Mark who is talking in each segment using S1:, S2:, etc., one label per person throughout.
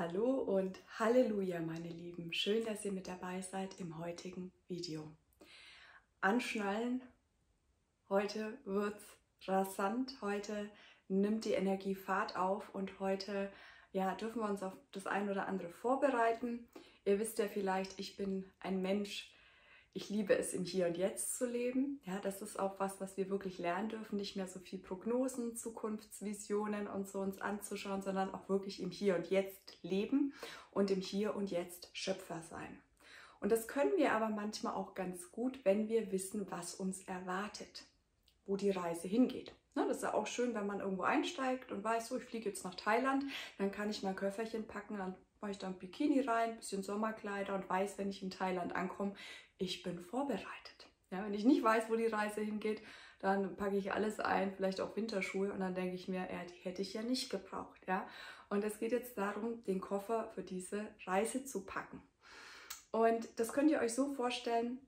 S1: Hallo und Halleluja, meine Lieben. Schön, dass ihr mit dabei seid im heutigen Video. Anschnallen, heute wird's rasant, heute nimmt die Energie Fahrt auf und heute ja, dürfen wir uns auf das ein oder andere vorbereiten. Ihr wisst ja vielleicht, ich bin ein Mensch, ich liebe es, im Hier und Jetzt zu leben. Ja, das ist auch was, was wir wirklich lernen dürfen, nicht mehr so viel Prognosen, Zukunftsvisionen und so uns anzuschauen, sondern auch wirklich im Hier und Jetzt leben und im Hier und Jetzt Schöpfer sein. Und das können wir aber manchmal auch ganz gut, wenn wir wissen, was uns erwartet, wo die Reise hingeht. Ne, das ist ja auch schön, wenn man irgendwo einsteigt und weiß, so, ich fliege jetzt nach Thailand, dann kann ich mein Köfferchen packen, dann mache ich da ein Bikini rein, ein bisschen Sommerkleider und weiß, wenn ich in Thailand ankomme, ich bin vorbereitet. Ja, wenn ich nicht weiß, wo die Reise hingeht, dann packe ich alles ein, vielleicht auch Winterschuhe und dann denke ich mir, ja, die hätte ich ja nicht gebraucht. Ja? Und es geht jetzt darum, den Koffer für diese Reise zu packen. Und das könnt ihr euch so vorstellen,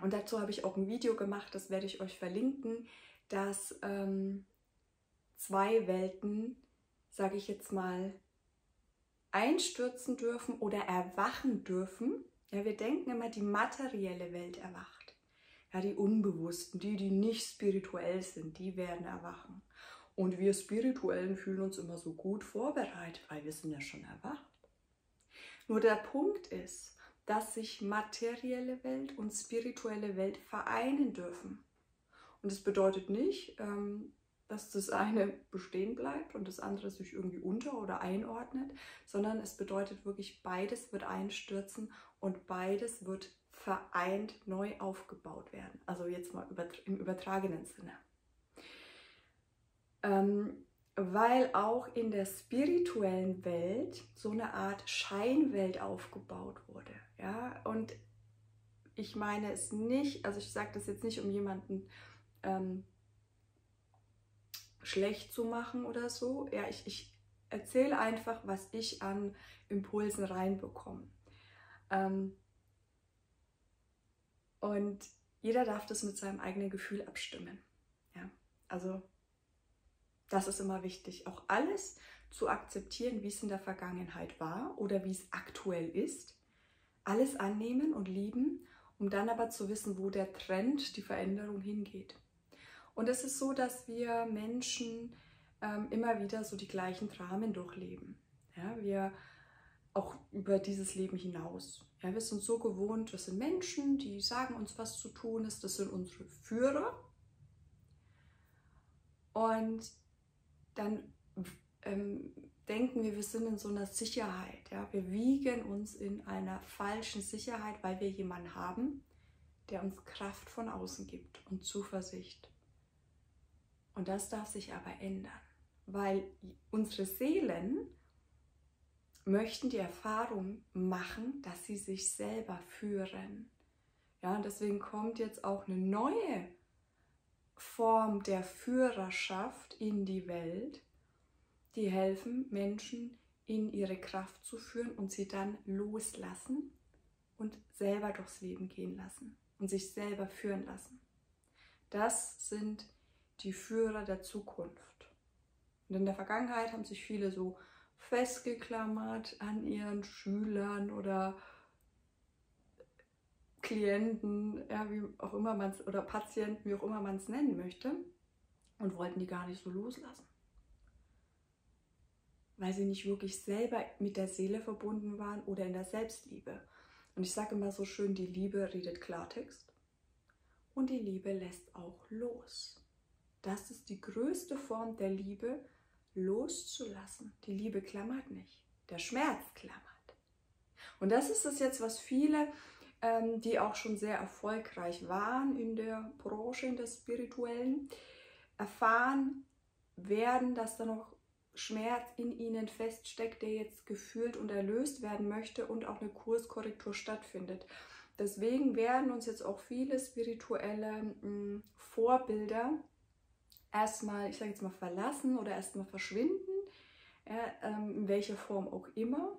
S1: und dazu habe ich auch ein Video gemacht, das werde ich euch verlinken, dass ähm, zwei Welten, sage ich jetzt mal, einstürzen dürfen oder erwachen dürfen ja, wir denken immer, die materielle Welt erwacht. Ja, die Unbewussten, die, die nicht spirituell sind, die werden erwachen. Und wir Spirituellen fühlen uns immer so gut vorbereitet, weil wir sind ja schon erwacht. Nur der Punkt ist, dass sich materielle Welt und spirituelle Welt vereinen dürfen. Und das bedeutet nicht, ähm, dass das eine bestehen bleibt und das andere sich irgendwie unter- oder einordnet, sondern es bedeutet wirklich, beides wird einstürzen und beides wird vereint neu aufgebaut werden. Also jetzt mal im übertragenen Sinne. Ähm, weil auch in der spirituellen Welt so eine Art Scheinwelt aufgebaut wurde. Ja? Und ich meine es nicht, also ich sage das jetzt nicht, um jemanden ähm, schlecht zu machen oder so. Ja, ich, ich erzähle einfach, was ich an Impulsen reinbekomme. Ähm, und jeder darf das mit seinem eigenen Gefühl abstimmen. Ja, also das ist immer wichtig, auch alles zu akzeptieren, wie es in der Vergangenheit war oder wie es aktuell ist. Alles annehmen und lieben, um dann aber zu wissen, wo der Trend, die Veränderung hingeht. Und es ist so, dass wir Menschen ähm, immer wieder so die gleichen Dramen durchleben. Ja, wir auch über dieses Leben hinaus. Ja, wir sind so gewohnt, das sind Menschen, die sagen uns, was zu tun ist, das sind unsere Führer. Und dann ähm, denken wir, wir sind in so einer Sicherheit. Ja? Wir wiegen uns in einer falschen Sicherheit, weil wir jemanden haben, der uns Kraft von außen gibt und Zuversicht. Und das darf sich aber ändern, weil unsere Seelen möchten die Erfahrung machen, dass sie sich selber führen. Ja, und deswegen kommt jetzt auch eine neue Form der Führerschaft in die Welt, die helfen, Menschen in ihre Kraft zu führen und sie dann loslassen und selber durchs Leben gehen lassen und sich selber führen lassen. Das sind die Führer der Zukunft. Und in der Vergangenheit haben sich viele so festgeklammert an ihren Schülern oder Klienten, ja, wie auch immer man es, oder Patienten, wie auch immer man es nennen möchte, und wollten die gar nicht so loslassen. Weil sie nicht wirklich selber mit der Seele verbunden waren oder in der Selbstliebe. Und ich sage immer so schön, die Liebe redet Klartext und die Liebe lässt auch los. Das ist die größte Form der Liebe, loszulassen. Die Liebe klammert nicht, der Schmerz klammert. Und das ist es jetzt, was viele, ähm, die auch schon sehr erfolgreich waren in der Branche, in der spirituellen, erfahren werden, dass da noch Schmerz in ihnen feststeckt, der jetzt gefühlt und erlöst werden möchte und auch eine Kurskorrektur stattfindet. Deswegen werden uns jetzt auch viele spirituelle mh, mm, Vorbilder erstmal, ich sage jetzt mal, verlassen oder erstmal verschwinden, ja, ähm, in welcher Form auch immer,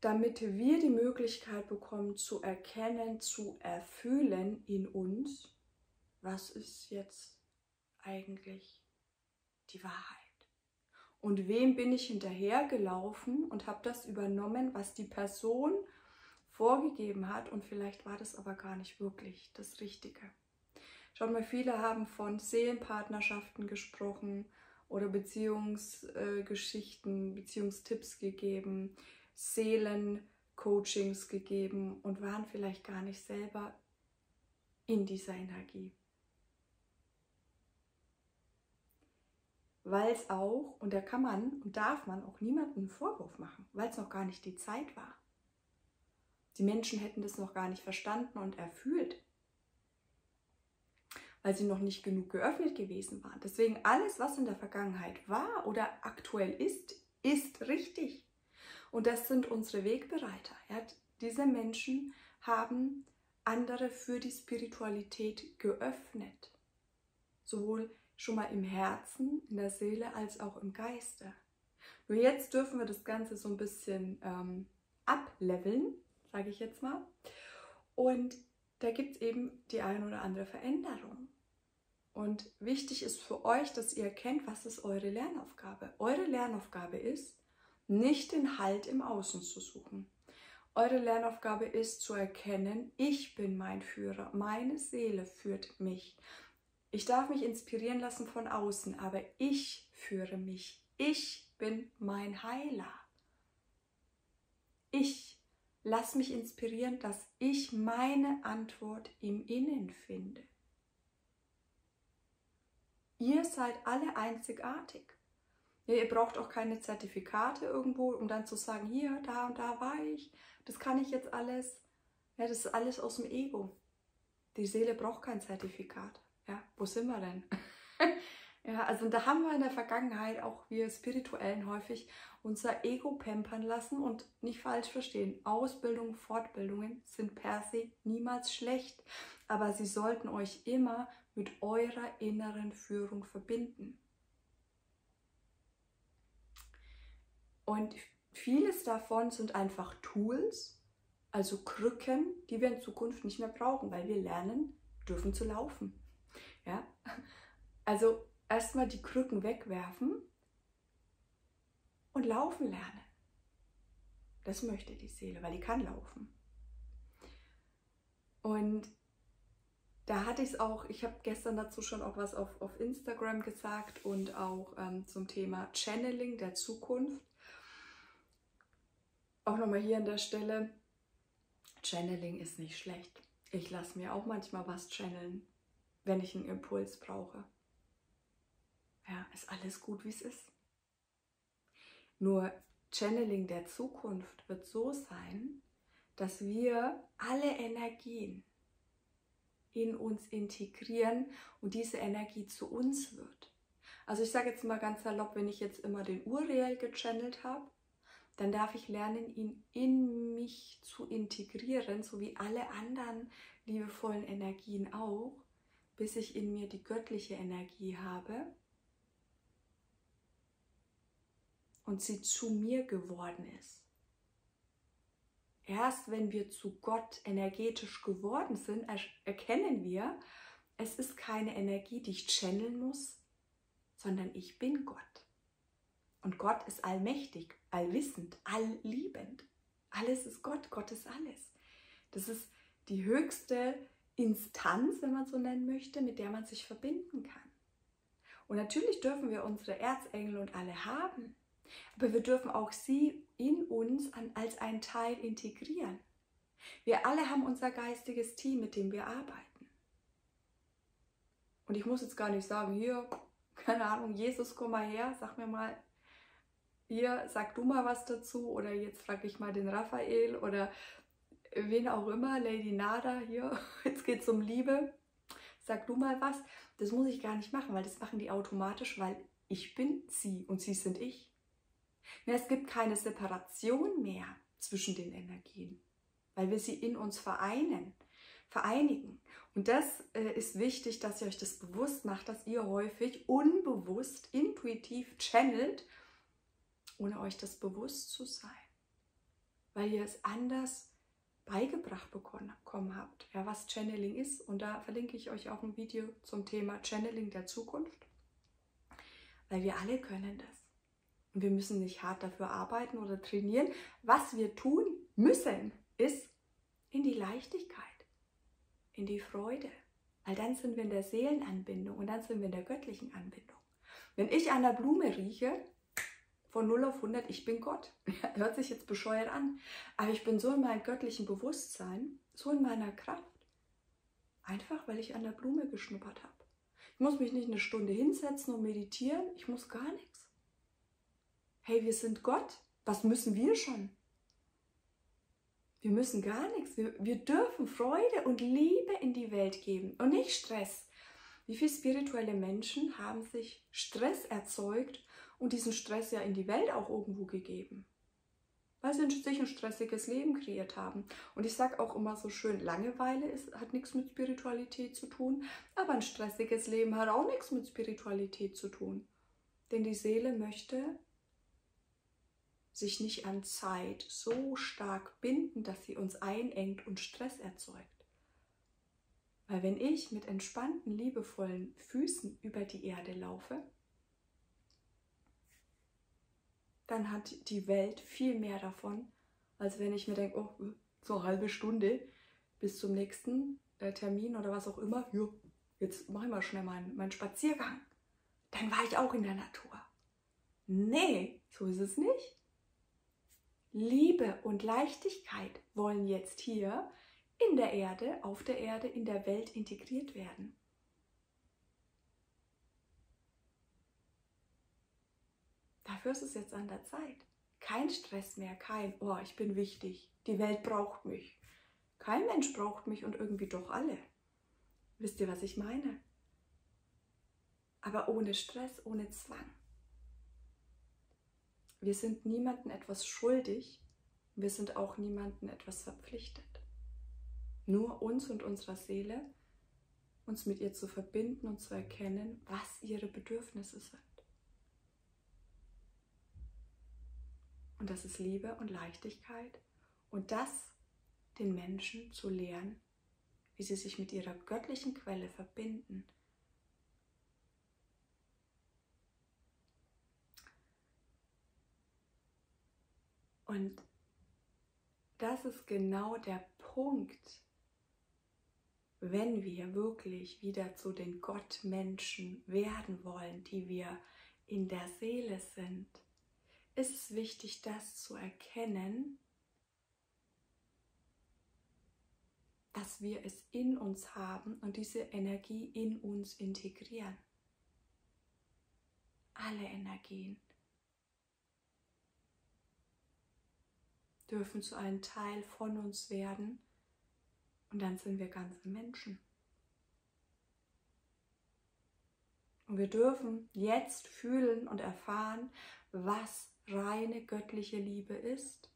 S1: damit wir die Möglichkeit bekommen zu erkennen, zu erfüllen in uns, was ist jetzt eigentlich die Wahrheit. und wem bin ich hinterhergelaufen und habe das übernommen, was die Person vorgegeben hat und vielleicht war das aber gar nicht wirklich das Richtige. Schaut mal, viele haben von Seelenpartnerschaften gesprochen oder Beziehungsgeschichten, Beziehungstipps gegeben, Seelencoachings gegeben und waren vielleicht gar nicht selber in dieser Energie. Weil es auch, und da kann man und darf man auch niemanden einen Vorwurf machen, weil es noch gar nicht die Zeit war. Die Menschen hätten das noch gar nicht verstanden und erfühlt, weil sie noch nicht genug geöffnet gewesen waren. Deswegen alles, was in der Vergangenheit war oder aktuell ist, ist richtig. Und das sind unsere Wegbereiter. Ja? Diese Menschen haben andere für die Spiritualität geöffnet. Sowohl schon mal im Herzen, in der Seele als auch im Geiste. Nur jetzt dürfen wir das Ganze so ein bisschen ähm, ableveln, sage ich jetzt mal. Und da gibt es eben die ein oder andere Veränderung. Und wichtig ist für euch, dass ihr erkennt, was ist eure Lernaufgabe. Eure Lernaufgabe ist, nicht den Halt im Außen zu suchen. Eure Lernaufgabe ist zu erkennen, ich bin mein Führer, meine Seele führt mich. Ich darf mich inspirieren lassen von außen, aber ich führe mich. Ich bin mein Heiler. Ich lass mich inspirieren, dass ich meine Antwort im Innen finde. Ihr seid alle einzigartig. Ihr braucht auch keine Zertifikate irgendwo, um dann zu sagen, hier, da und da war ich, das kann ich jetzt alles. Ja, das ist alles aus dem Ego. Die Seele braucht kein Zertifikat. Ja, wo sind wir denn? ja, also da haben wir in der Vergangenheit auch wir Spirituellen häufig unser Ego pampern lassen und nicht falsch verstehen. Ausbildungen, Fortbildungen sind per se niemals schlecht, aber sie sollten euch immer mit eurer inneren Führung verbinden. Und vieles davon sind einfach Tools, also Krücken, die wir in Zukunft nicht mehr brauchen, weil wir lernen dürfen zu laufen. Ja? Also erstmal die Krücken wegwerfen und laufen lernen. Das möchte die Seele, weil die kann laufen. Und da hatte ich es auch, ich habe gestern dazu schon auch was auf, auf Instagram gesagt und auch ähm, zum Thema Channeling der Zukunft. Auch nochmal hier an der Stelle, Channeling ist nicht schlecht. Ich lasse mir auch manchmal was channeln, wenn ich einen Impuls brauche. Ja, ist alles gut, wie es ist. Nur Channeling der Zukunft wird so sein, dass wir alle Energien in uns integrieren und diese Energie zu uns wird. Also ich sage jetzt mal ganz salopp, wenn ich jetzt immer den Uriel gechannelt habe, dann darf ich lernen, ihn in mich zu integrieren, so wie alle anderen liebevollen Energien auch, bis ich in mir die göttliche Energie habe und sie zu mir geworden ist. Erst wenn wir zu Gott energetisch geworden sind, erkennen wir, es ist keine Energie, die ich channeln muss, sondern ich bin Gott. Und Gott ist allmächtig, allwissend, allliebend. Alles ist Gott, Gott ist alles. Das ist die höchste Instanz, wenn man so nennen möchte, mit der man sich verbinden kann. Und natürlich dürfen wir unsere Erzengel und alle haben. Aber wir dürfen auch sie in uns als ein Teil integrieren. Wir alle haben unser geistiges Team, mit dem wir arbeiten. Und ich muss jetzt gar nicht sagen, hier, keine Ahnung, Jesus, komm mal her, sag mir mal, hier, sag du mal was dazu oder jetzt frage ich mal den Raphael oder wen auch immer, Lady Nada, hier, jetzt geht es um Liebe, sag du mal was. Das muss ich gar nicht machen, weil das machen die automatisch, weil ich bin sie und sie sind ich. Es gibt keine Separation mehr zwischen den Energien, weil wir sie in uns vereinen, vereinigen. Und das äh, ist wichtig, dass ihr euch das bewusst macht, dass ihr häufig unbewusst, intuitiv channelt, ohne euch das bewusst zu sein, weil ihr es anders beigebracht bekommen habt, ja, was Channeling ist. Und da verlinke ich euch auch ein Video zum Thema Channeling der Zukunft, weil wir alle können das. Wir müssen nicht hart dafür arbeiten oder trainieren. Was wir tun müssen, ist in die Leichtigkeit, in die Freude. Weil dann sind wir in der Seelenanbindung und dann sind wir in der göttlichen Anbindung. Wenn ich an der Blume rieche, von 0 auf 100, ich bin Gott. Hört sich jetzt bescheuert an, aber ich bin so in meinem göttlichen Bewusstsein, so in meiner Kraft. Einfach, weil ich an der Blume geschnuppert habe. Ich muss mich nicht eine Stunde hinsetzen und meditieren, ich muss gar nichts. Hey, wir sind Gott. Was müssen wir schon? Wir müssen gar nichts. Wir, wir dürfen Freude und Liebe in die Welt geben und nicht Stress. Wie viele spirituelle Menschen haben sich Stress erzeugt und diesen Stress ja in die Welt auch irgendwo gegeben? Weil sie sich ein stressiges Leben kreiert haben. Und ich sage auch immer so schön, Langeweile ist, hat nichts mit Spiritualität zu tun, aber ein stressiges Leben hat auch nichts mit Spiritualität zu tun. Denn die Seele möchte sich nicht an Zeit so stark binden, dass sie uns einengt und Stress erzeugt. Weil wenn ich mit entspannten, liebevollen Füßen über die Erde laufe, dann hat die Welt viel mehr davon, als wenn ich mir denke, oh, so eine halbe Stunde bis zum nächsten äh, Termin oder was auch immer, ja, jetzt mache ich mal schnell meinen, meinen Spaziergang. Dann war ich auch in der Natur. Nee, so ist es nicht. Liebe und Leichtigkeit wollen jetzt hier in der Erde, auf der Erde, in der Welt integriert werden. Dafür ist es jetzt an der Zeit. Kein Stress mehr, kein, oh, ich bin wichtig, die Welt braucht mich. Kein Mensch braucht mich und irgendwie doch alle. Wisst ihr, was ich meine? Aber ohne Stress, ohne Zwang. Wir sind niemandem etwas schuldig, wir sind auch niemandem etwas verpflichtet nur uns und unserer Seele, uns mit ihr zu verbinden und zu erkennen, was ihre Bedürfnisse sind. Und das ist Liebe und Leichtigkeit und das den Menschen zu lehren, wie sie sich mit ihrer göttlichen Quelle verbinden. Und das ist genau der Punkt, wenn wir wirklich wieder zu den Gottmenschen werden wollen, die wir in der Seele sind, ist es wichtig, das zu erkennen, dass wir es in uns haben und diese Energie in uns integrieren. Alle Energien dürfen zu einem Teil von uns werden und dann sind wir ganze Menschen. Und wir dürfen jetzt fühlen und erfahren, was reine göttliche Liebe ist.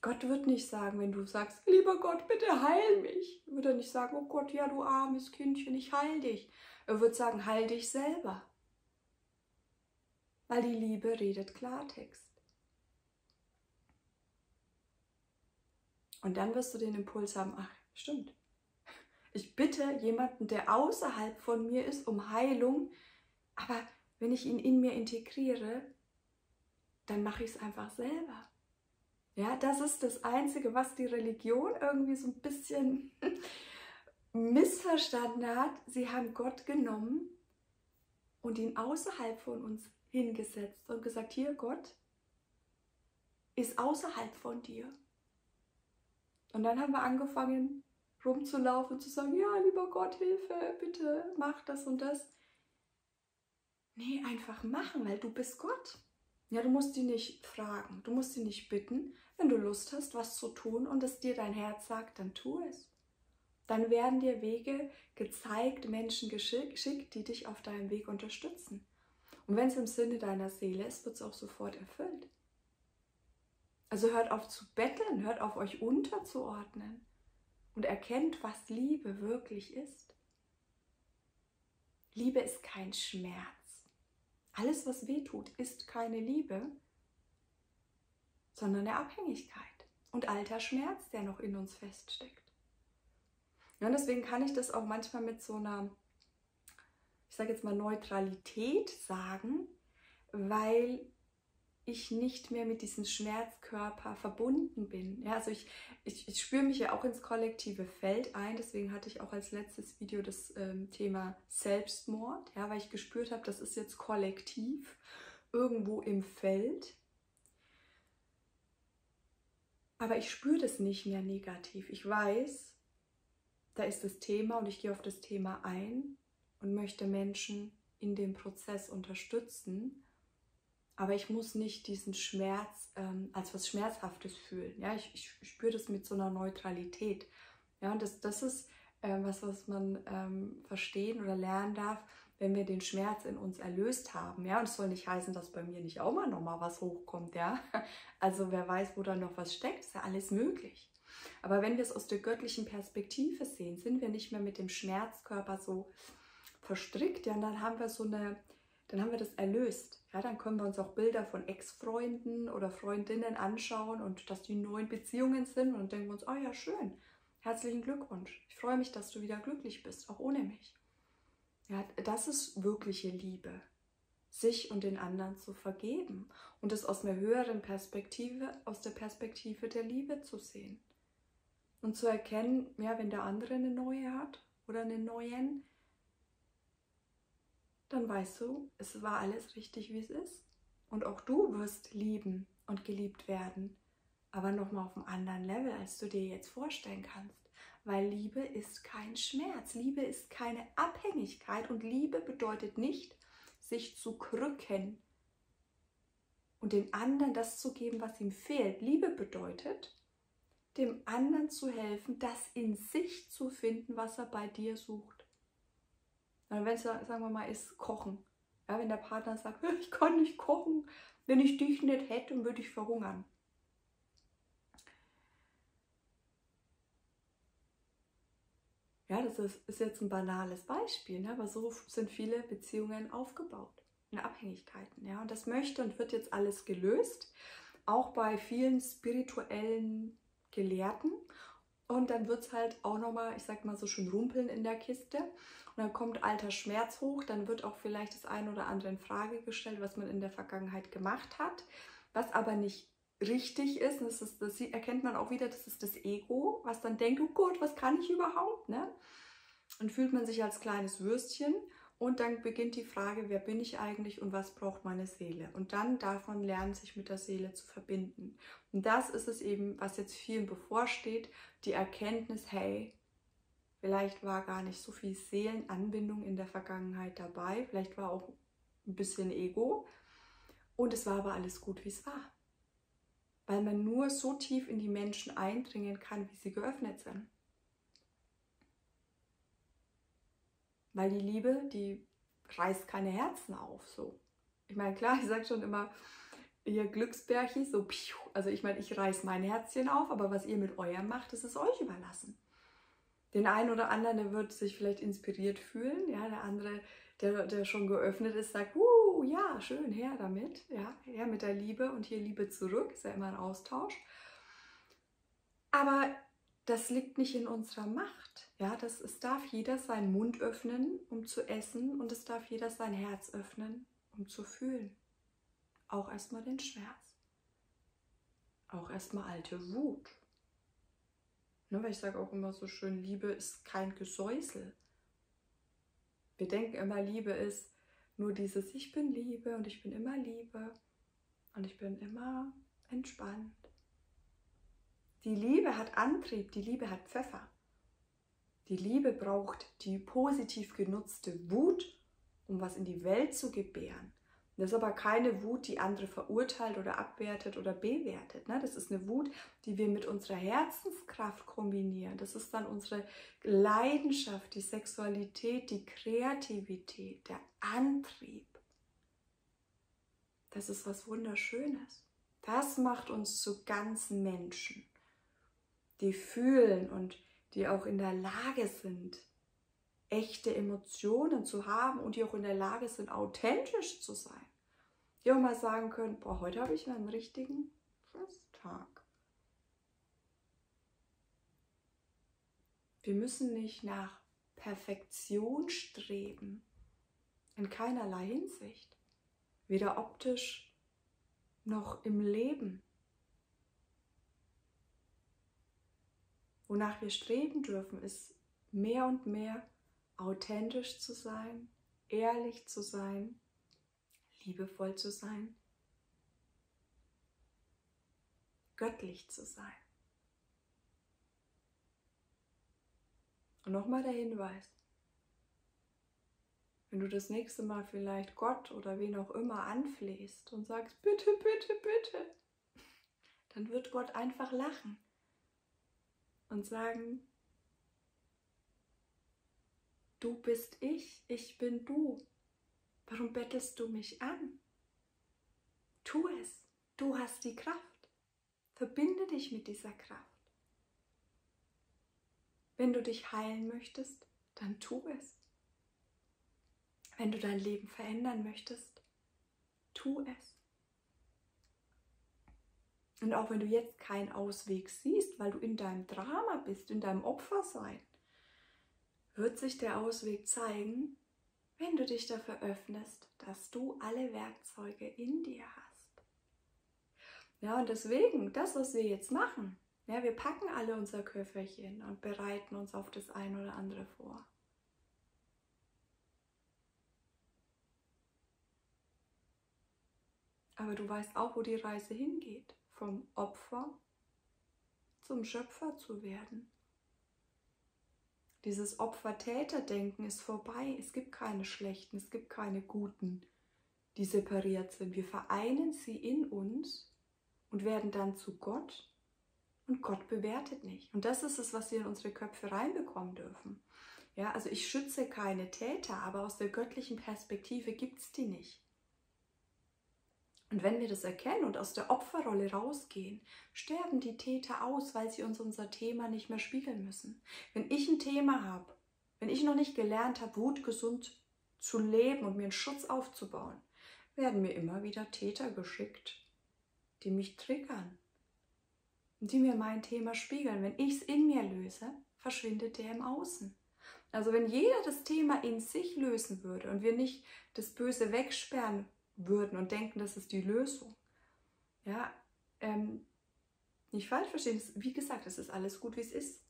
S1: Gott wird nicht sagen, wenn du sagst, lieber Gott, bitte heil mich. Wird er nicht sagen, oh Gott, ja, du armes Kindchen, ich heil dich. Er wird sagen, heil dich selber. Weil die Liebe redet Klartext. Und dann wirst du den Impuls haben, ach, Stimmt. Ich bitte jemanden, der außerhalb von mir ist, um Heilung, aber wenn ich ihn in mir integriere, dann mache ich es einfach selber. Ja, das ist das Einzige, was die Religion irgendwie so ein bisschen missverstanden hat. Sie haben Gott genommen und ihn außerhalb von uns hingesetzt und gesagt, hier Gott ist außerhalb von dir. Und dann haben wir angefangen, rumzulaufen und zu sagen, ja, lieber Gott, Hilfe, bitte mach das und das. Nee, einfach machen, weil du bist Gott. Ja, du musst ihn nicht fragen, du musst ihn nicht bitten. Wenn du Lust hast, was zu tun und es dir dein Herz sagt, dann tu es. Dann werden dir Wege gezeigt, Menschen geschickt, die dich auf deinem Weg unterstützen. Und wenn es im Sinne deiner Seele ist, wird es auch sofort erfüllt. Also hört auf zu betteln, hört auf euch unterzuordnen und erkennt, was Liebe wirklich ist. Liebe ist kein Schmerz. Alles, was weh tut, ist keine Liebe, sondern eine Abhängigkeit und alter Schmerz, der noch in uns feststeckt. Ja, deswegen kann ich das auch manchmal mit so einer, ich sage jetzt mal Neutralität sagen, weil ich nicht mehr mit diesem Schmerzkörper verbunden bin. Ja, also ich, ich, ich spüre mich ja auch ins kollektive Feld ein, deswegen hatte ich auch als letztes Video das ähm, Thema Selbstmord, ja, weil ich gespürt habe, das ist jetzt kollektiv irgendwo im Feld. Aber ich spüre das nicht mehr negativ. Ich weiß, da ist das Thema und ich gehe auf das Thema ein und möchte Menschen in dem Prozess unterstützen aber ich muss nicht diesen Schmerz ähm, als was Schmerzhaftes fühlen. Ja, ich, ich spüre das mit so einer Neutralität. Ja, und das, das ist äh, was, was man ähm, verstehen oder lernen darf, wenn wir den Schmerz in uns erlöst haben. Ja, und es soll nicht heißen, dass bei mir nicht auch mal nochmal was hochkommt. Ja, also wer weiß, wo da noch was steckt, ist ja alles möglich. Aber wenn wir es aus der göttlichen Perspektive sehen, sind wir nicht mehr mit dem Schmerzkörper so verstrickt, ja, und dann haben wir so eine, dann haben wir das erlöst. Ja, dann können wir uns auch Bilder von Ex-Freunden oder Freundinnen anschauen und dass die neuen Beziehungen sind und denken uns, oh ja, schön, herzlichen Glückwunsch. Ich freue mich, dass du wieder glücklich bist, auch ohne mich. Ja, das ist wirkliche Liebe, sich und den anderen zu vergeben und es aus einer höheren Perspektive, aus der Perspektive der Liebe zu sehen. Und zu erkennen, ja, wenn der andere eine neue hat oder einen neuen, dann weißt du, es war alles richtig, wie es ist. Und auch du wirst lieben und geliebt werden, aber nochmal auf einem anderen Level, als du dir jetzt vorstellen kannst. Weil Liebe ist kein Schmerz, Liebe ist keine Abhängigkeit und Liebe bedeutet nicht, sich zu krücken und dem anderen das zu geben, was ihm fehlt. Liebe bedeutet, dem anderen zu helfen, das in sich zu finden, was er bei dir sucht. Wenn es, sagen wir mal, ist Kochen. Ja, wenn der Partner sagt, ich kann nicht kochen, wenn ich dich nicht hätte, würde ich verhungern. Ja, das ist, ist jetzt ein banales Beispiel, ne? aber so sind viele Beziehungen aufgebaut, in Abhängigkeiten. Ja? Und das möchte und wird jetzt alles gelöst, auch bei vielen spirituellen Gelehrten. Und dann wird es halt auch nochmal, ich sag mal so schön rumpeln in der Kiste. Und dann kommt alter Schmerz hoch, dann wird auch vielleicht das eine oder andere in Frage gestellt, was man in der Vergangenheit gemacht hat, was aber nicht richtig ist. Das, ist, das erkennt man auch wieder, das ist das Ego, was dann denkt, oh Gott, was kann ich überhaupt? Ne? Und fühlt man sich als kleines Würstchen und dann beginnt die Frage, wer bin ich eigentlich und was braucht meine Seele? Und dann davon lernen, sich mit der Seele zu verbinden. Und das ist es eben, was jetzt vielen bevorsteht, die Erkenntnis, hey, Vielleicht war gar nicht so viel Seelenanbindung in der Vergangenheit dabei. Vielleicht war auch ein bisschen Ego. Und es war aber alles gut, wie es war. Weil man nur so tief in die Menschen eindringen kann, wie sie geöffnet sind. Weil die Liebe, die reißt keine Herzen auf. So. Ich meine, klar, ich sage schon immer, ihr Glücksbärchen, so, also ich meine, ich reiß mein Herzchen auf, aber was ihr mit eurem macht, das ist euch überlassen den einen oder anderen, der wird sich vielleicht inspiriert fühlen. Ja, der andere, der, der schon geöffnet ist, sagt, uh, ja, schön, her damit. Ja, her mit der Liebe und hier Liebe zurück. Ist ja immer ein Austausch. Aber das liegt nicht in unserer Macht. Ja, das, es darf jeder seinen Mund öffnen, um zu essen, und es darf jeder sein Herz öffnen, um zu fühlen. Auch erstmal den Schmerz. Auch erstmal alte Wut. Ne, weil ich sage auch immer so schön, Liebe ist kein Gesäusel. Wir denken immer, Liebe ist nur dieses Ich bin Liebe und ich bin immer Liebe und ich bin immer entspannt. Die Liebe hat Antrieb, die Liebe hat Pfeffer. Die Liebe braucht die positiv genutzte Wut, um was in die Welt zu gebären. Das ist aber keine Wut, die andere verurteilt oder abwertet oder bewertet. Ne? Das ist eine Wut, die wir mit unserer Herzenskraft kombinieren. Das ist dann unsere Leidenschaft, die Sexualität, die Kreativität, der Antrieb. Das ist was Wunderschönes. Das macht uns zu ganzen Menschen, die fühlen und die auch in der Lage sind, echte Emotionen zu haben und die auch in der Lage sind, authentisch zu sein die auch mal sagen können, boah, heute habe ich einen richtigen Festtag. Wir müssen nicht nach Perfektion streben, in keinerlei Hinsicht, weder optisch noch im Leben. Wonach wir streben dürfen, ist mehr und mehr authentisch zu sein, ehrlich zu sein, liebevoll zu sein, göttlich zu sein. Und nochmal der Hinweis, wenn du das nächste Mal vielleicht Gott oder wen auch immer anflehst und sagst, bitte, bitte, bitte, dann wird Gott einfach lachen und sagen, du bist ich, ich bin du. Warum bettelst du mich an? Tu es, du hast die Kraft. Verbinde dich mit dieser Kraft. Wenn du dich heilen möchtest, dann tu es. Wenn du dein Leben verändern möchtest, tu es. Und auch wenn du jetzt keinen Ausweg siehst, weil du in deinem Drama bist, in deinem Opfersein, wird sich der Ausweg zeigen, wenn du dich dafür öffnest, dass du alle Werkzeuge in dir hast. Ja, und deswegen, das, was wir jetzt machen, ja, wir packen alle unser Köfferchen und bereiten uns auf das eine oder andere vor. Aber du weißt auch, wo die Reise hingeht. Vom Opfer zum Schöpfer zu werden. Dieses Opfer-Täter-Denken ist vorbei. Es gibt keine schlechten, es gibt keine guten, die separiert sind. Wir vereinen sie in uns und werden dann zu Gott und Gott bewertet nicht. Und das ist es, was wir in unsere Köpfe reinbekommen dürfen. Ja, also ich schütze keine Täter, aber aus der göttlichen Perspektive gibt es die nicht. Und wenn wir das erkennen und aus der Opferrolle rausgehen, sterben die Täter aus, weil sie uns unser Thema nicht mehr spiegeln müssen. Wenn ich ein Thema habe, wenn ich noch nicht gelernt habe, Wut gesund zu leben und mir einen Schutz aufzubauen, werden mir immer wieder Täter geschickt, die mich triggern und die mir mein Thema spiegeln. Wenn ich es in mir löse, verschwindet der im Außen. Also wenn jeder das Thema in sich lösen würde und wir nicht das Böse wegsperren würden und denken, das ist die Lösung. Ja, ähm, nicht falsch verstehen, wie gesagt, es ist alles gut, wie es ist.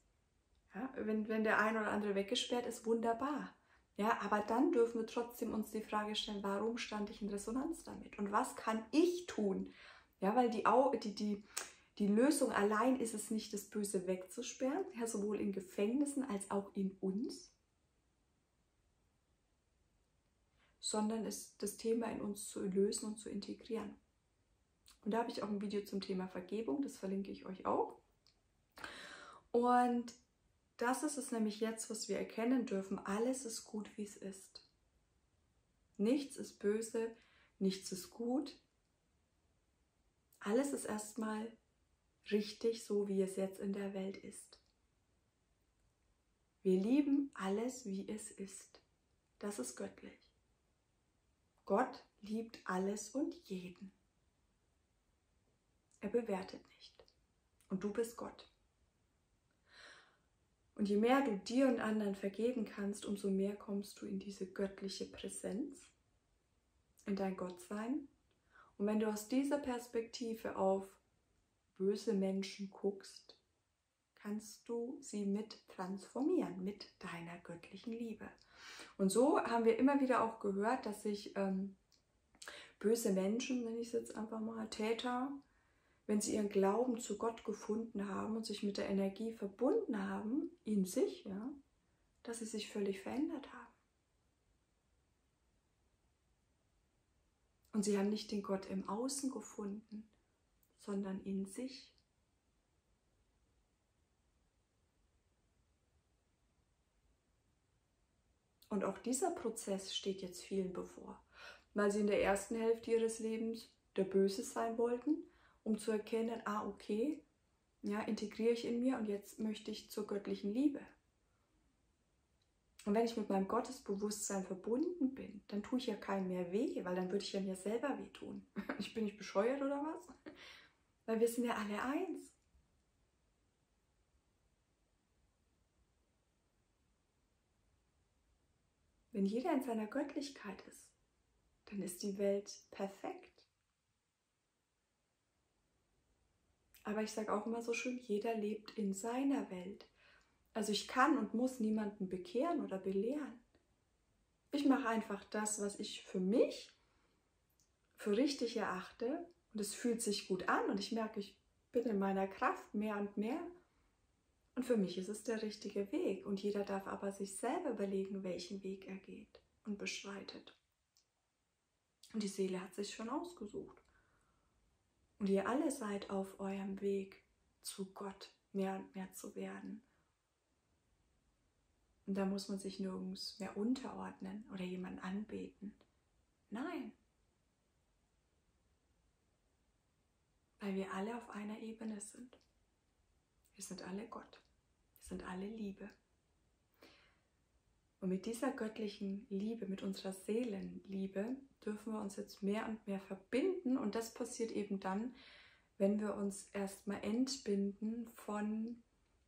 S1: Ja, wenn, wenn der ein oder andere weggesperrt ist, wunderbar. Ja, aber dann dürfen wir trotzdem uns die Frage stellen, warum stand ich in Resonanz damit? Und was kann ich tun? Ja, weil die, die, die, die Lösung allein ist es nicht, das Böse wegzusperren, ja, sowohl in Gefängnissen als auch in uns. Sondern es, das Thema in uns zu lösen und zu integrieren. Und da habe ich auch ein Video zum Thema Vergebung, das verlinke ich euch auch. Und das ist es nämlich jetzt, was wir erkennen dürfen. Alles ist gut, wie es ist. Nichts ist böse, nichts ist gut. Alles ist erstmal richtig, so wie es jetzt in der Welt ist. Wir lieben alles, wie es ist. Das ist göttlich. Gott liebt alles und jeden. Er bewertet nicht. Und du bist Gott. Und je mehr du dir und anderen vergeben kannst, umso mehr kommst du in diese göttliche Präsenz, in dein Gottsein. Und wenn du aus dieser Perspektive auf böse Menschen guckst, kannst du sie mit transformieren, mit deiner göttlichen Liebe. Und so haben wir immer wieder auch gehört, dass sich ähm, böse Menschen, nenne ich es jetzt einfach mal, Täter, wenn sie ihren Glauben zu Gott gefunden haben und sich mit der Energie verbunden haben, in sich, ja, dass sie sich völlig verändert haben. Und sie haben nicht den Gott im Außen gefunden, sondern in sich. Und auch dieser Prozess steht jetzt vielen bevor, weil sie in der ersten Hälfte ihres Lebens der Böse sein wollten, um zu erkennen, ah okay, ja, integriere ich in mir und jetzt möchte ich zur göttlichen Liebe. Und wenn ich mit meinem Gottesbewusstsein verbunden bin, dann tue ich ja keinem mehr weh, weil dann würde ich ja mir selber wehtun. Ich bin nicht bescheuert oder was? Weil wir sind ja alle eins. Wenn jeder in seiner Göttlichkeit ist, dann ist die Welt perfekt. Aber ich sage auch immer so schön, jeder lebt in seiner Welt. Also ich kann und muss niemanden bekehren oder belehren. Ich mache einfach das, was ich für mich für richtig erachte und es fühlt sich gut an und ich merke, ich bin in meiner Kraft mehr und mehr. Und für mich ist es der richtige Weg und jeder darf aber sich selber überlegen, welchen Weg er geht und beschreitet. Und die Seele hat sich schon ausgesucht. Und ihr alle seid auf eurem Weg zu Gott mehr und mehr zu werden. Und da muss man sich nirgends mehr unterordnen oder jemanden anbeten. Nein. Weil wir alle auf einer Ebene sind. Wir sind alle Gott. Sind alle Liebe. Und mit dieser göttlichen Liebe, mit unserer Seelenliebe, dürfen wir uns jetzt mehr und mehr verbinden. Und das passiert eben dann, wenn wir uns erstmal entbinden von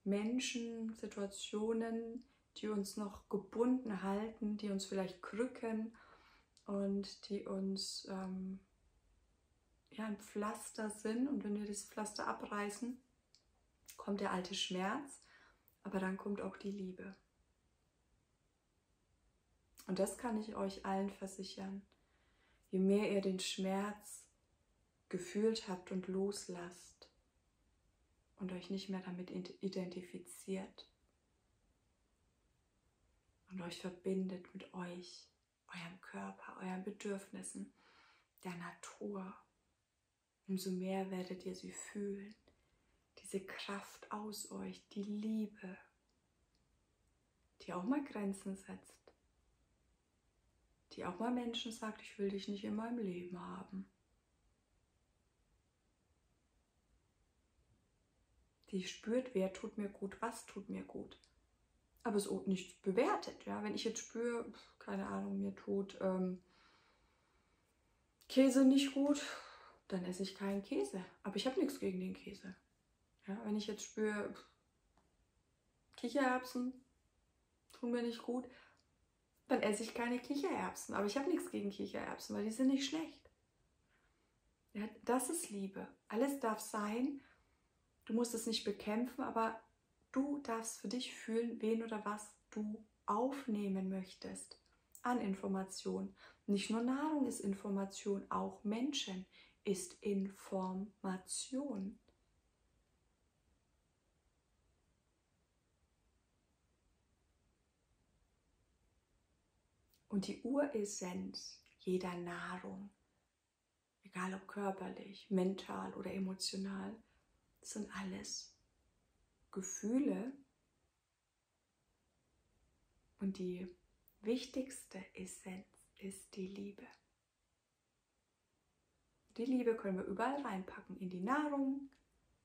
S1: Menschen, Situationen, die uns noch gebunden halten, die uns vielleicht krücken und die uns ähm, ja, ein Pflaster sind. Und wenn wir das Pflaster abreißen, kommt der alte Schmerz, aber dann kommt auch die Liebe. Und das kann ich euch allen versichern. Je mehr ihr den Schmerz gefühlt habt und loslasst und euch nicht mehr damit identifiziert, und euch verbindet mit euch, eurem Körper, euren Bedürfnissen, der Natur, umso mehr werdet ihr sie fühlen. Diese Kraft aus euch, die Liebe, die auch mal Grenzen setzt, die auch mal Menschen sagt, ich will dich nicht in meinem Leben haben. Die spürt, wer tut mir gut, was tut mir gut aber es auch nicht bewertet. Ja? Wenn ich jetzt spüre, keine Ahnung, mir tut ähm, Käse nicht gut, dann esse ich keinen Käse. Aber ich habe nichts gegen den Käse. Ja? Wenn ich jetzt spüre, Kichererbsen tun mir nicht gut, dann esse ich keine Kichererbsen. Aber ich habe nichts gegen Kichererbsen, weil die sind nicht schlecht. Ja, das ist Liebe. Alles darf sein. Du musst es nicht bekämpfen, aber Du darfst für dich fühlen, wen oder was du aufnehmen möchtest an Information. Nicht nur Nahrung ist Information, auch Menschen ist Information. Und die Uressenz jeder Nahrung, egal ob körperlich, mental oder emotional, sind alles Gefühle. Und die wichtigste Essenz ist die Liebe. Die Liebe können wir überall reinpacken, in die Nahrung,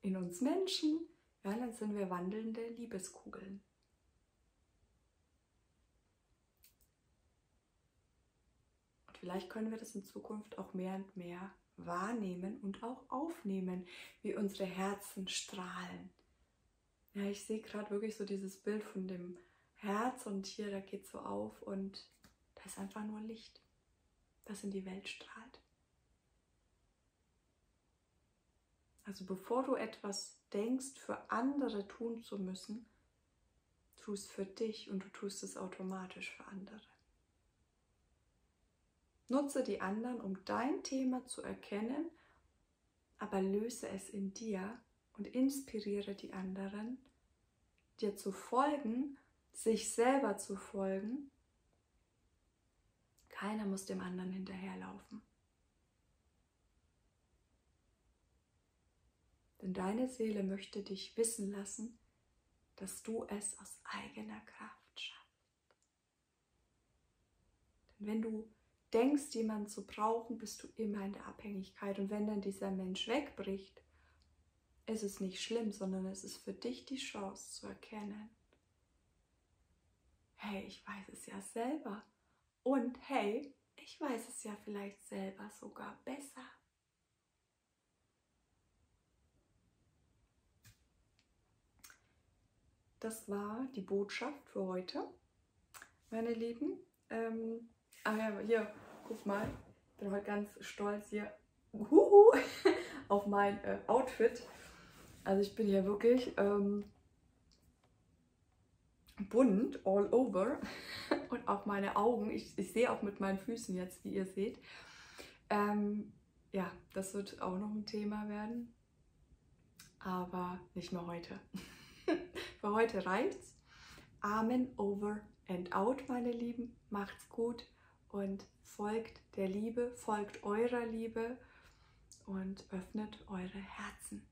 S1: in uns Menschen. Ja, dann sind wir wandelnde Liebeskugeln. Vielleicht können wir das in Zukunft auch mehr und mehr wahrnehmen und auch aufnehmen, wie unsere Herzen strahlen, ja, ich sehe gerade wirklich so dieses Bild von dem Herz und hier, da geht so auf und da ist einfach nur Licht, das in die Welt strahlt. Also bevor du etwas denkst, für andere tun zu müssen, tu es für dich und du tust es automatisch für andere. Nutze die anderen, um dein Thema zu erkennen, aber löse es in dir und inspiriere die anderen, dir zu folgen, sich selber zu folgen. Keiner muss dem anderen hinterherlaufen. Denn deine Seele möchte dich wissen lassen, dass du es aus eigener Kraft schaffst. Denn wenn du denkst, jemanden zu brauchen, bist du immer in der Abhängigkeit. Und wenn dann dieser Mensch wegbricht, ist es nicht schlimm, sondern es ist für dich die Chance zu erkennen, hey, ich weiß es ja selber. Und hey, ich weiß es ja vielleicht selber sogar besser. Das war die Botschaft für heute, meine Lieben. Ähm, ah ja, hier, guck mal, ich bin heute ganz stolz hier uhuhu, auf mein äh, Outfit. Also ich bin hier wirklich ähm, bunt all over und auch meine Augen. Ich, ich sehe auch mit meinen Füßen jetzt, wie ihr seht. Ähm, ja, das wird auch noch ein Thema werden. Aber nicht mehr heute. Für heute reicht's. Amen over and out, meine Lieben. Macht's gut und folgt der Liebe, folgt eurer Liebe und öffnet eure Herzen.